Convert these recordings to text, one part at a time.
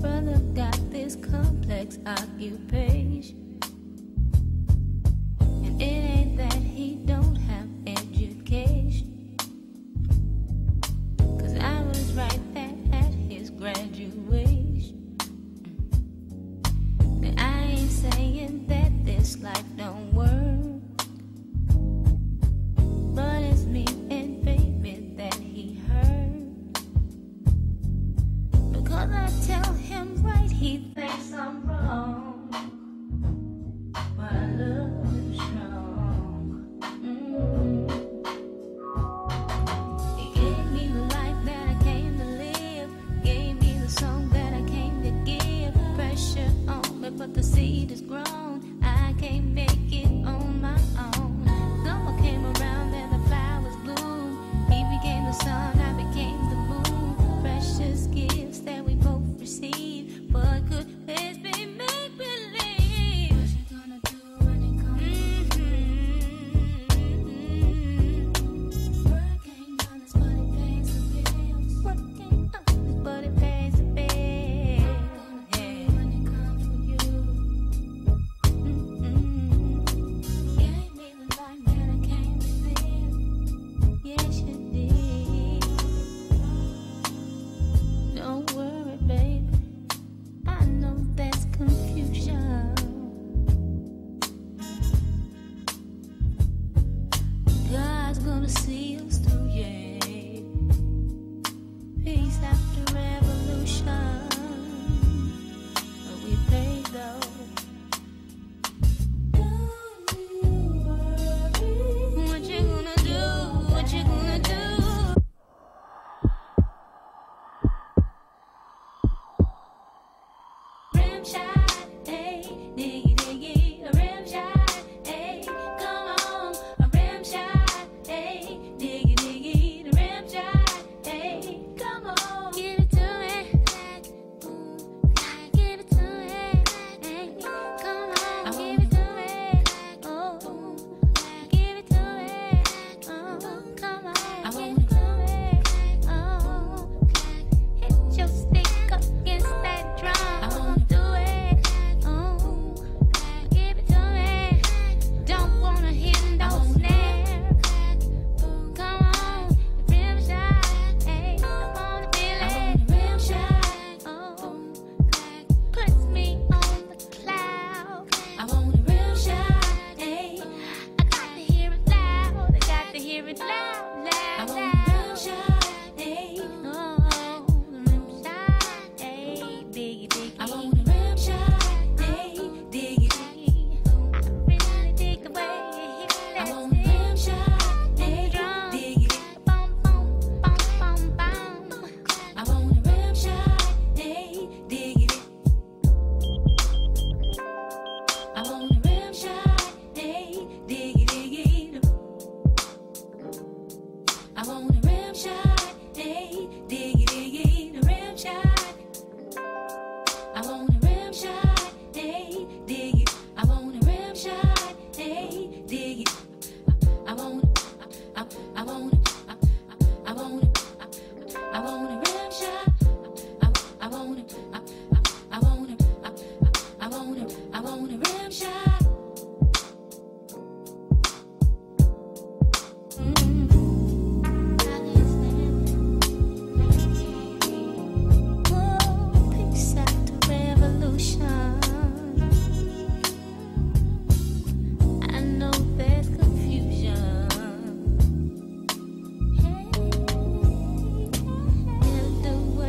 brother got this complex occupation. But I tell him right, he thinks I'm wrong.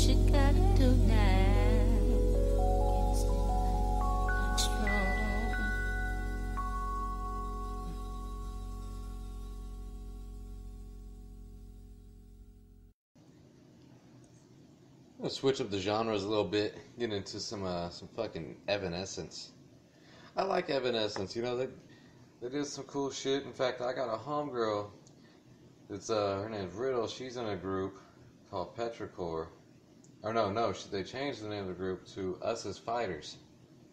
I'm gonna switch up the genres a little bit, get into some uh, some fucking Evanescence. I like Evanescence, you know they they did some cool shit. In fact, I got a homegirl. It's uh her name's Riddle. She's in a group called Petrichor Oh no, no, they changed the name of the group to Us as Fighters.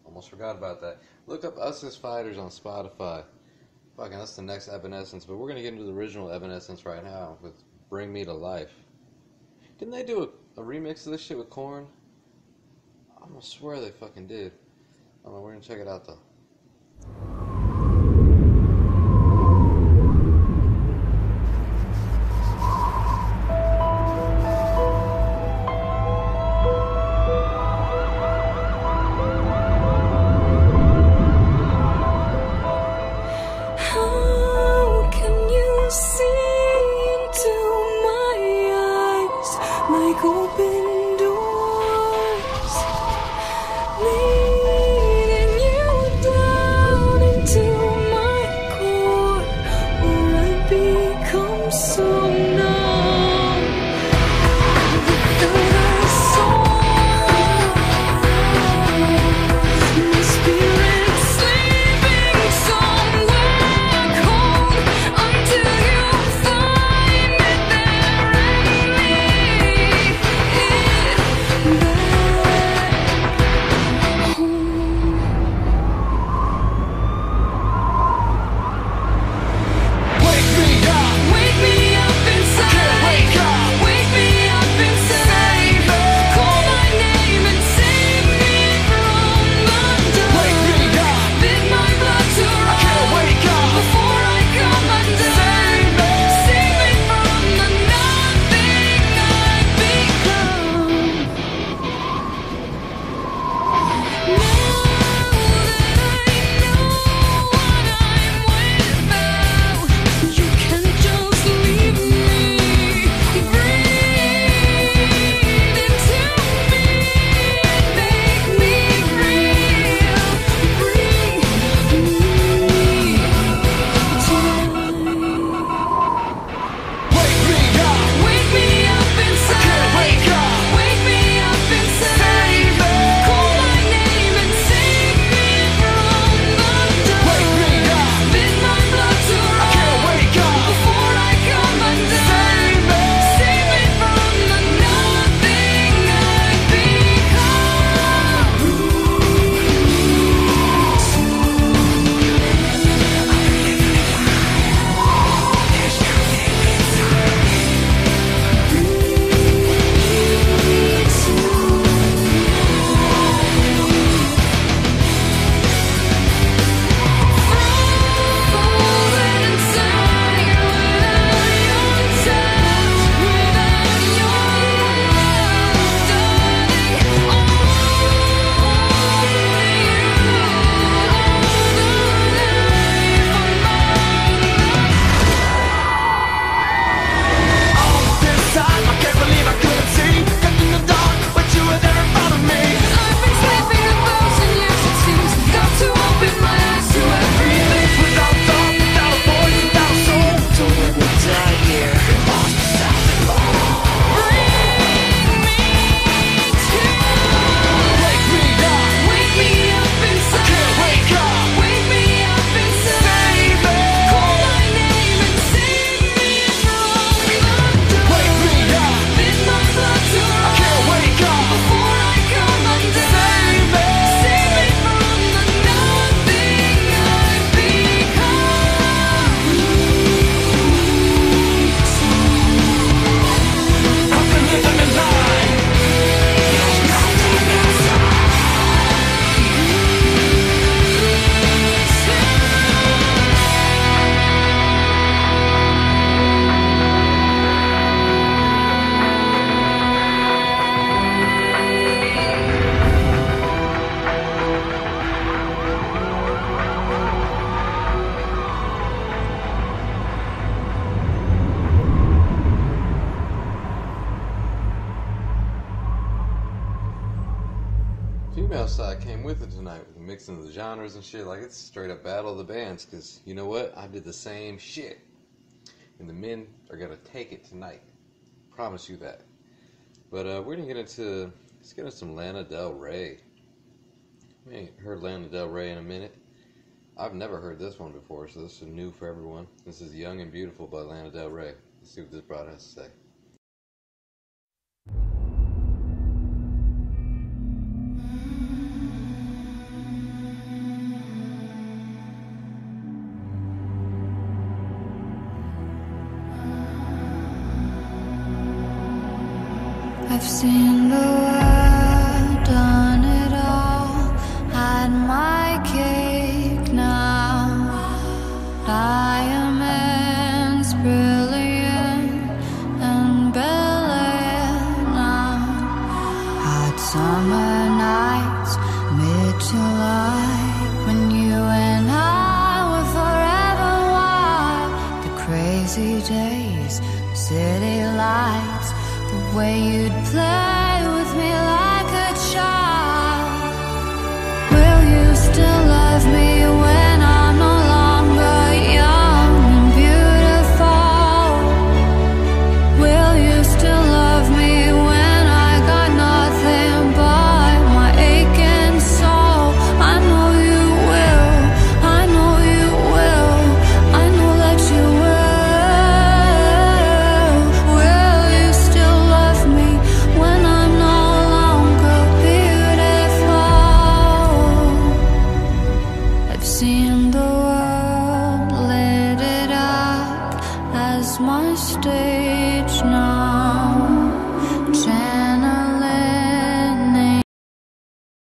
Almost forgot about that. Look up Us as Fighters on Spotify. Fucking, that's the next Evanescence, but we're gonna get into the original Evanescence right now with Bring Me to Life. Didn't they do a, a remix of this shit with Korn? I'm gonna swear they fucking did. Oh, I don't know, we're gonna check it out though. with it tonight with the mixing of the genres and shit. Like, it's straight up battle of the bands because you know what? I did the same shit. And the men are going to take it tonight. Promise you that. But uh, we're going to get into. Let's get into some Lana Del Rey. We ain't heard Lana Del Rey in a minute. I've never heard this one before, so this is new for everyone. This is Young and Beautiful by Lana Del Rey. Let's see what this brought us to say. I've seen the world,